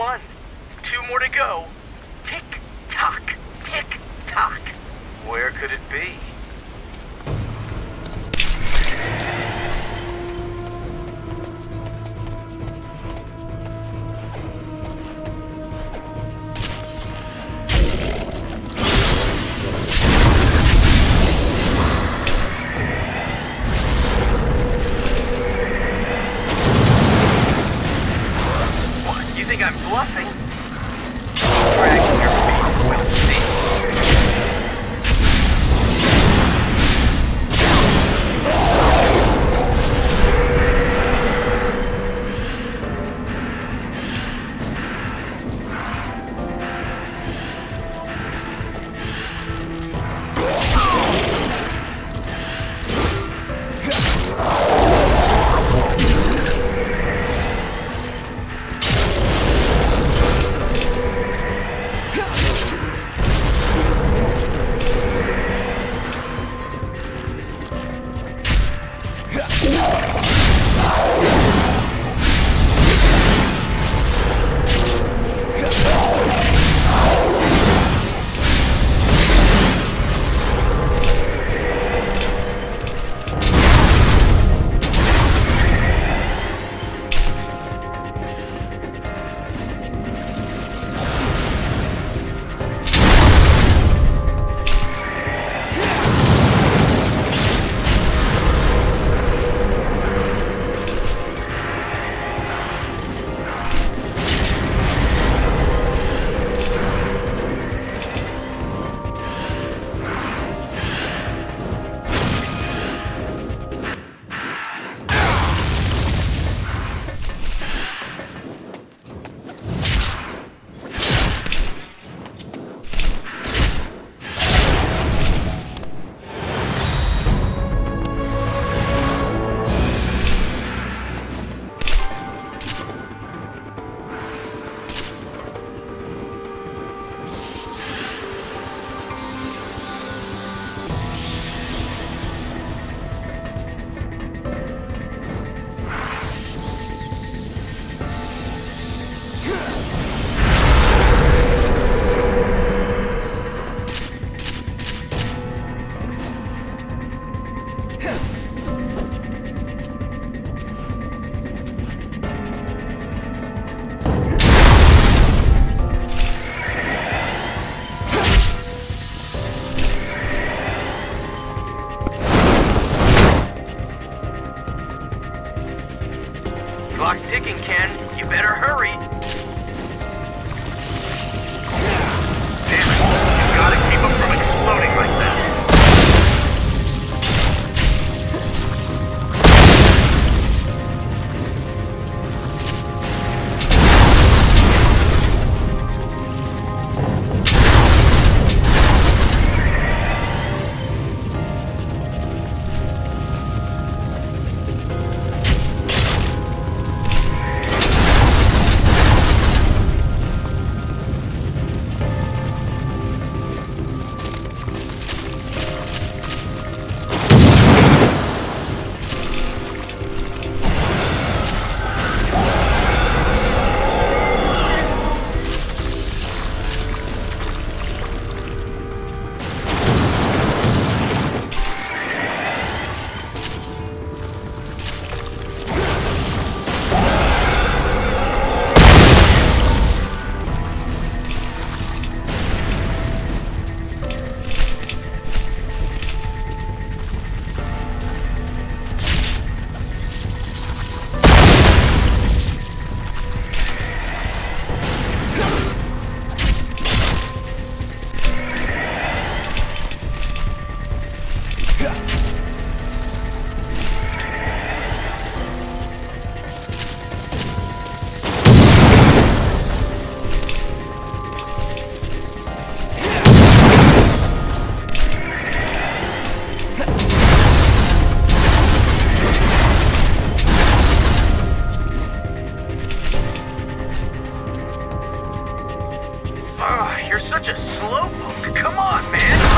one. Two more to go. Tick tock, tick tock. Where could it be? Such a slowpoke. Come on, man.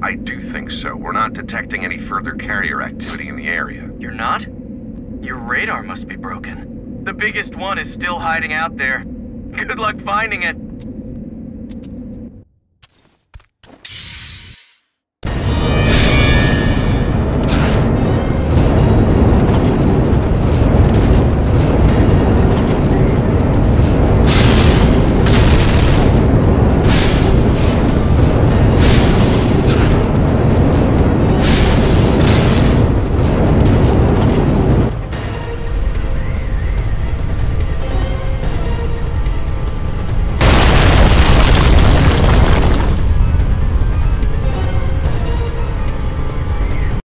I do think so. We're not detecting any further carrier activity in the area. You're not? Your radar must be broken. The biggest one is still hiding out there. Good luck finding it.